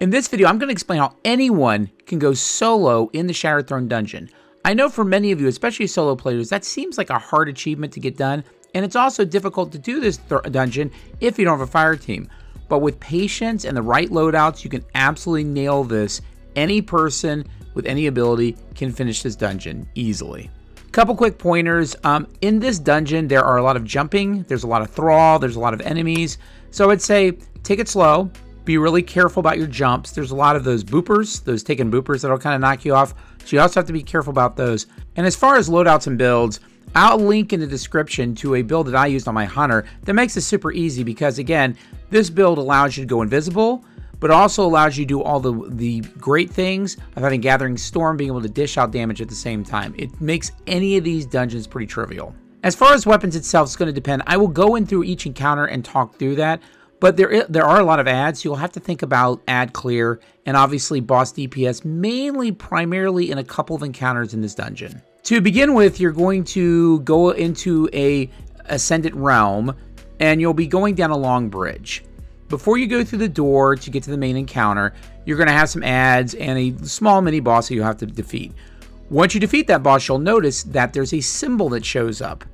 In this video, I'm going to explain how anyone can go solo in the Shattered Throne dungeon. I know for many of you, especially solo players, that seems like a hard achievement to get done, and it's also difficult to do this dungeon if you don't have a fire team. But with patience and the right loadouts, you can absolutely nail this. Any person with any ability can finish this dungeon easily. Couple quick pointers. Um, in this dungeon, there are a lot of jumping, there's a lot of thrall, there's a lot of enemies. So I'd say take it slow, be really careful about your jumps. There's a lot of those boopers, those taken boopers that'll kind of knock you off. So you also have to be careful about those. And as far as loadouts and builds, I'll link in the description to a build that I used on my Hunter that makes it super easy because again, this build allows you to go invisible, but also allows you to do all the, the great things of having Gathering Storm, being able to dish out damage at the same time. It makes any of these dungeons pretty trivial. As far as weapons itself, it's going to depend. I will go in through each encounter and talk through that. But there, there are a lot of ads. You'll have to think about ad clear and obviously boss DPS, mainly primarily in a couple of encounters in this dungeon. To begin with, you're going to go into a Ascendant Realm and you'll be going down a long bridge. Before you go through the door to get to the main encounter, you're going to have some ads and a small mini boss that you have to defeat. Once you defeat that boss, you'll notice that there's a symbol that shows up.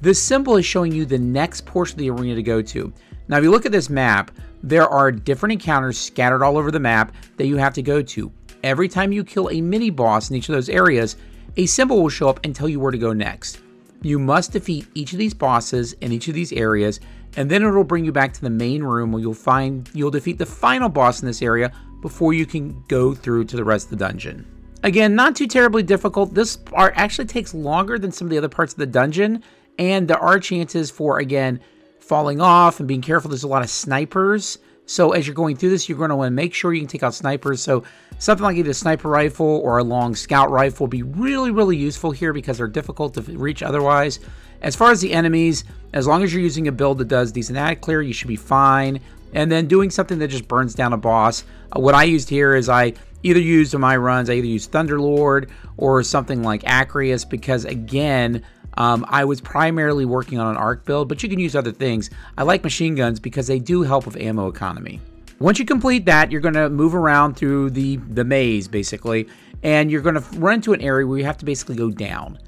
This symbol is showing you the next portion of the arena to go to. Now, if you look at this map, there are different encounters scattered all over the map that you have to go to. Every time you kill a mini boss in each of those areas, a symbol will show up and tell you where to go next. You must defeat each of these bosses in each of these areas, and then it'll bring you back to the main room where you'll find you'll defeat the final boss in this area before you can go through to the rest of the dungeon. Again, not too terribly difficult. This part actually takes longer than some of the other parts of the dungeon, and there are chances for, again, falling off and being careful. There's a lot of snipers. So as you're going through this, you're going to want to make sure you can take out snipers. So something like either a sniper rifle or a long scout rifle will be really, really useful here because they're difficult to reach otherwise. As far as the enemies, as long as you're using a build that does decent ad clear, you should be fine. And then doing something that just burns down a boss. Uh, what I used here is I either used in my runs, I either used Thunderlord or something like Acrius because again, um, I was primarily working on an arc build, but you can use other things. I like machine guns because they do help with ammo economy. Once you complete that, you're going to move around through the, the maze, basically, and you're going to run into an area where you have to basically go down.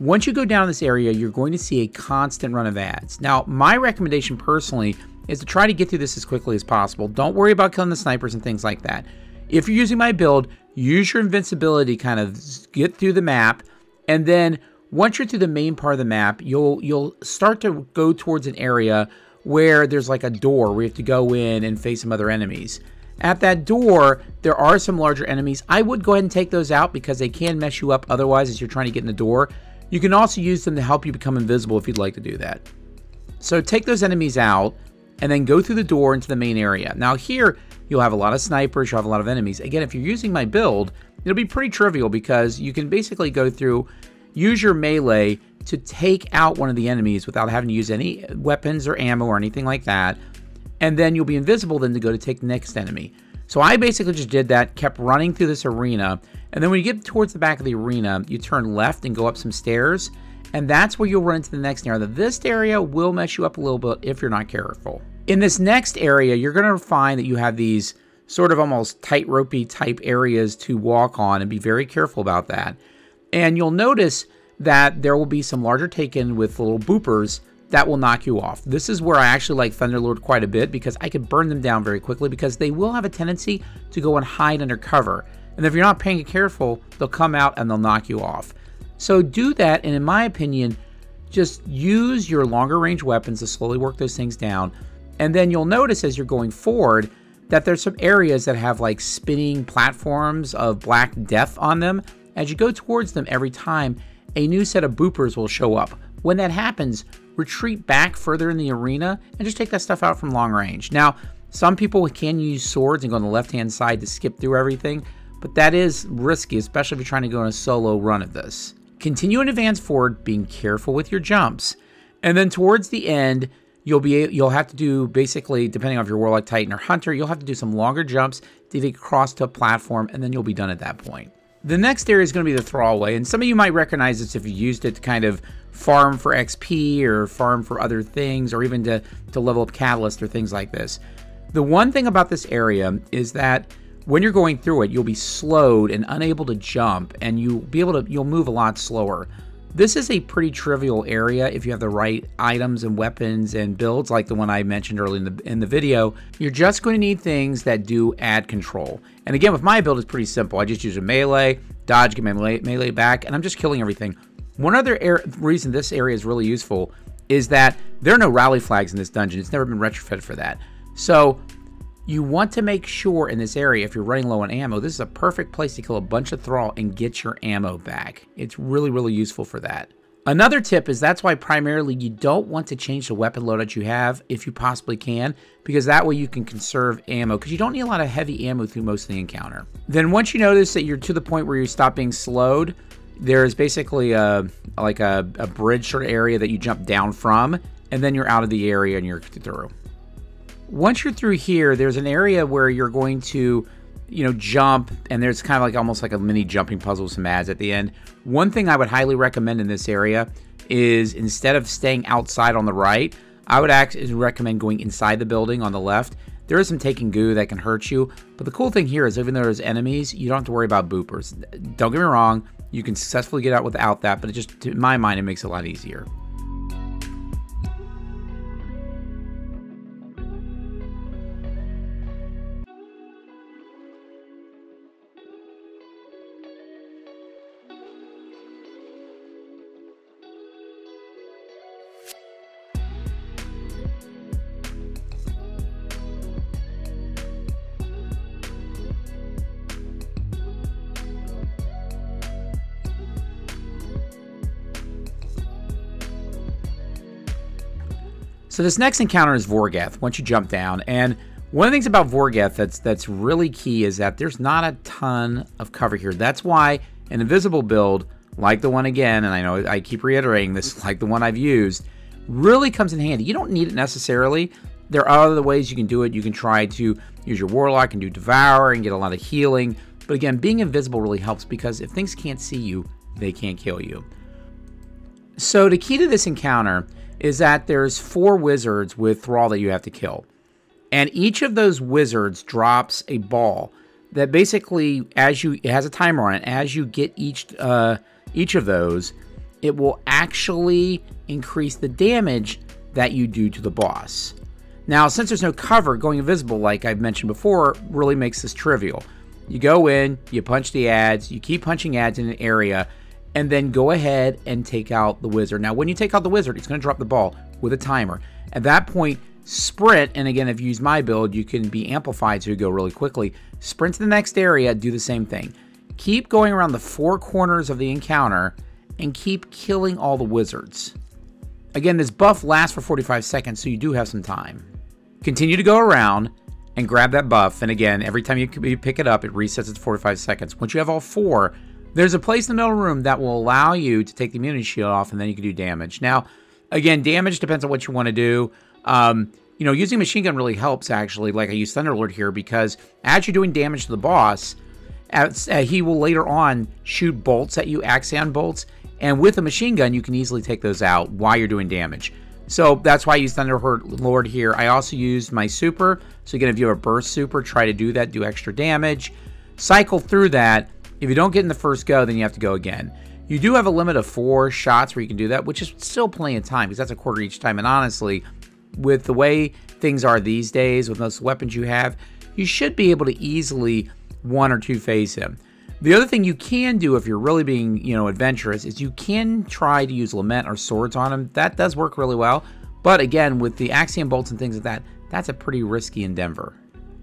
Once you go down this area, you're going to see a constant run of ads. Now, my recommendation personally is to try to get through this as quickly as possible. Don't worry about killing the snipers and things like that. If you're using my build, use your invincibility, kind of get through the map, and then once you're through the main part of the map, you'll you'll start to go towards an area where there's like a door where you have to go in and face some other enemies. At that door, there are some larger enemies. I would go ahead and take those out because they can mess you up otherwise as you're trying to get in the door. You can also use them to help you become invisible if you'd like to do that. So take those enemies out and then go through the door into the main area. Now here, you'll have a lot of snipers, you'll have a lot of enemies. Again, if you're using my build, it'll be pretty trivial because you can basically go through use your melee to take out one of the enemies without having to use any weapons or ammo or anything like that. And then you'll be invisible then to go to take the next enemy. So I basically just did that, kept running through this arena. And then when you get towards the back of the arena, you turn left and go up some stairs. And that's where you'll run into the next area. This area will mess you up a little bit if you're not careful. In this next area, you're going to find that you have these sort of almost tight ropey type areas to walk on and be very careful about that. And you'll notice that there will be some larger taken with little boopers that will knock you off. This is where I actually like Thunderlord quite a bit because I can burn them down very quickly because they will have a tendency to go and hide under cover. And if you're not paying careful, they'll come out and they'll knock you off. So do that, and in my opinion, just use your longer range weapons to slowly work those things down. And then you'll notice as you're going forward that there's some areas that have like spinning platforms of black death on them as you go towards them every time, a new set of boopers will show up. When that happens, retreat back further in the arena and just take that stuff out from long range. Now, some people can use swords and go on the left hand side to skip through everything, but that is risky, especially if you're trying to go on a solo run of this. Continue and advance forward, being careful with your jumps. And then towards the end, you'll be you'll have to do basically, depending on if you're Warlock Titan or Hunter, you'll have to do some longer jumps to get across to a platform, and then you'll be done at that point. The next area is going to be the Thrallway, and some of you might recognize this if you used it to kind of farm for XP or farm for other things, or even to, to level up Catalyst or things like this. The one thing about this area is that when you're going through it, you'll be slowed and unable to jump, and you'll be able to you'll move a lot slower. This is a pretty trivial area if you have the right items and weapons and builds like the one I mentioned earlier in the, in the video. You're just going to need things that do ad control. And again, with my build, it's pretty simple. I just use a melee, dodge, get my melee, melee back, and I'm just killing everything. One other reason this area is really useful is that there are no rally flags in this dungeon. It's never been retrofitted for that. So you want to make sure in this area, if you're running low on ammo, this is a perfect place to kill a bunch of thrall and get your ammo back. It's really, really useful for that. Another tip is that's why primarily you don't want to change the weapon loadout you have if you possibly can, because that way you can conserve ammo, because you don't need a lot of heavy ammo through most of the encounter. Then once you notice that you're to the point where you stop being slowed, there's basically a like a, a bridge sort of area that you jump down from, and then you're out of the area and you're through. Once you're through here, there's an area where you're going to, you know, jump, and there's kind of like almost like a mini jumping puzzle with some ads at the end. One thing I would highly recommend in this area is instead of staying outside on the right, I would actually recommend going inside the building on the left. There is some taken goo that can hurt you, but the cool thing here is even though there's enemies, you don't have to worry about boopers. Don't get me wrong, you can successfully get out without that, but it just, in my mind, it makes it a lot easier. So this next encounter is Vorgeth, once you jump down. And one of the things about Vorgeth that's that's really key is that there's not a ton of cover here. That's why an invisible build, like the one again, and I know I keep reiterating this, like the one I've used, really comes in handy. You don't need it necessarily. There are other ways you can do it. You can try to use your Warlock and do Devour and get a lot of healing. But again, being invisible really helps because if things can't see you, they can't kill you. So the key to this encounter is that there's four wizards with Thrall that you have to kill. And each of those wizards drops a ball that basically, as you, it has a timer on it. As you get each, uh, each of those, it will actually increase the damage that you do to the boss. Now, since there's no cover, going invisible, like I've mentioned before, really makes this trivial. You go in, you punch the ads, you keep punching ads in an area, and then go ahead and take out the wizard. Now, when you take out the wizard, it's going to drop the ball with a timer. At that point, sprint, and again, if you use my build, you can be amplified so you go really quickly. Sprint to the next area, do the same thing. Keep going around the four corners of the encounter and keep killing all the wizards. Again, this buff lasts for 45 seconds, so you do have some time. Continue to go around and grab that buff, and again, every time you pick it up, it resets at 45 seconds. Once you have all four, there's a place in the middle room that will allow you to take the immunity shield off, and then you can do damage. Now, again, damage depends on what you want to do. Um, you know, using machine gun really helps, actually, like I use Thunderlord here, because as you're doing damage to the boss, as, uh, he will later on shoot bolts at you, Axion bolts, and with a machine gun, you can easily take those out while you're doing damage. So that's why I use Thunderlord here. I also used my super, so again, if you have a burst super, try to do that, do extra damage. Cycle through that, if you don't get in the first go, then you have to go again. You do have a limit of four shots where you can do that, which is still plenty of time because that's a quarter each time. And honestly, with the way things are these days, with most weapons you have, you should be able to easily one or two phase him. The other thing you can do if you're really being, you know, adventurous is you can try to use lament or swords on him. That does work really well. But again, with the Axion bolts and things like that, that's a pretty risky endeavor.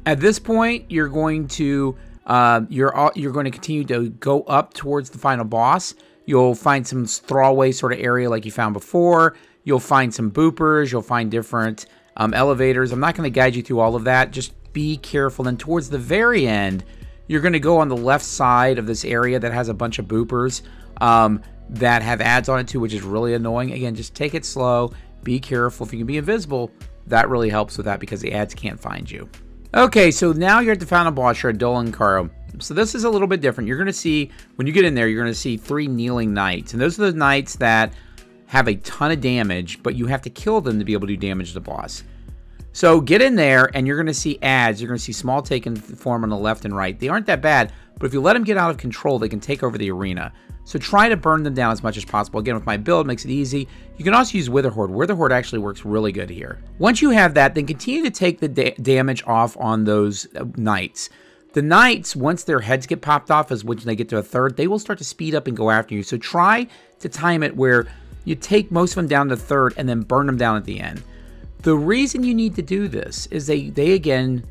At this point, you're going to uh, you're you're going to continue to go up towards the final boss. You'll find some Thrallway sort of area like you found before. You'll find some boopers. You'll find different um, elevators. I'm not going to guide you through all of that. Just be careful. Then towards the very end, you're going to go on the left side of this area that has a bunch of boopers um, that have ads on it too, which is really annoying. Again, just take it slow. Be careful. If you can be invisible, that really helps with that because the ads can't find you. Okay, so now you're at the final boss, you're at Dul Incaru. So this is a little bit different. You're going to see, when you get in there, you're going to see three kneeling knights. And those are the knights that have a ton of damage, but you have to kill them to be able to do damage to the boss. So get in there and you're going to see ads. You're going to see small taken form on the left and right. They aren't that bad, but if you let them get out of control, they can take over the arena. So try to burn them down as much as possible. Again, with my build, makes it easy. You can also use Witherhoard. Witherhoard actually works really good here. Once you have that, then continue to take the da damage off on those uh, knights. The knights, once their heads get popped off, as when they get to a third, they will start to speed up and go after you. So try to time it where you take most of them down to third and then burn them down at the end. The reason you need to do this is they, they again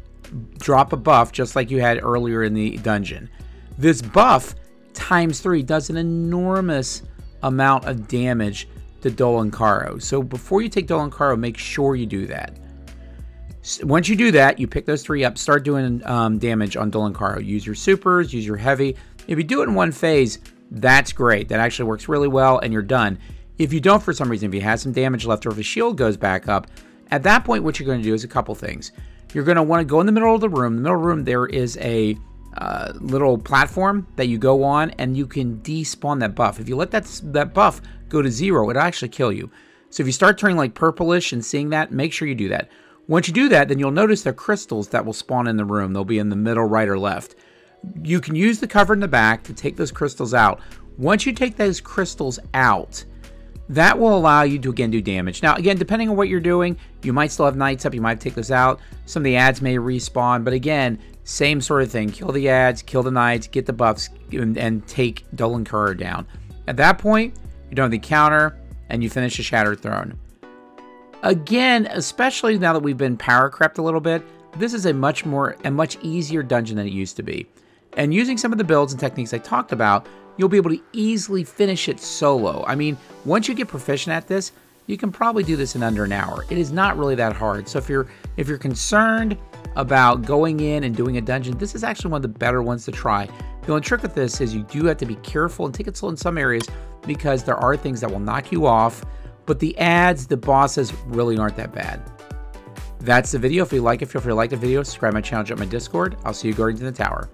drop a buff just like you had earlier in the dungeon. This buff times three does an enormous amount of damage to Dul Incaru. So before you take Dul Incaru, make sure you do that. Once you do that, you pick those three up, start doing um, damage on Dul Incaru. Use your supers, use your heavy. If you do it in one phase, that's great. That actually works really well, and you're done. If you don't, for some reason, if you have some damage left or if the shield goes back up, at that point, what you're going to do is a couple things. You're going to want to go in the middle of the room. In the middle of the room, there is a uh, little platform that you go on, and you can despawn that buff. If you let that, that buff go to zero, it'll actually kill you. So if you start turning like purplish and seeing that, make sure you do that. Once you do that, then you'll notice are crystals that will spawn in the room. They'll be in the middle, right, or left. You can use the cover in the back to take those crystals out. Once you take those crystals out, that will allow you to again do damage. Now, again, depending on what you're doing, you might still have knights up, you might take those out. Some of the ads may respawn, but again, same sort of thing. Kill the ads, kill the knights, get the buffs, and, and take Dul Incaru down. At that point, you don't have the counter, and you finish the Shattered Throne. Again, especially now that we've been power crept a little bit, this is a much more a much easier dungeon than it used to be. And using some of the builds and techniques I talked about, you'll be able to easily finish it solo. I mean, once you get proficient at this, you can probably do this in under an hour. It is not really that hard. So if you're if you're concerned about going in and doing a dungeon, this is actually one of the better ones to try. The only trick with this is you do have to be careful and take it slow in some areas because there are things that will knock you off, but the ads, the bosses really aren't that bad. That's the video. If you like it, feel free to like the video, subscribe my channel, jump my Discord. I'll see you going to the tower.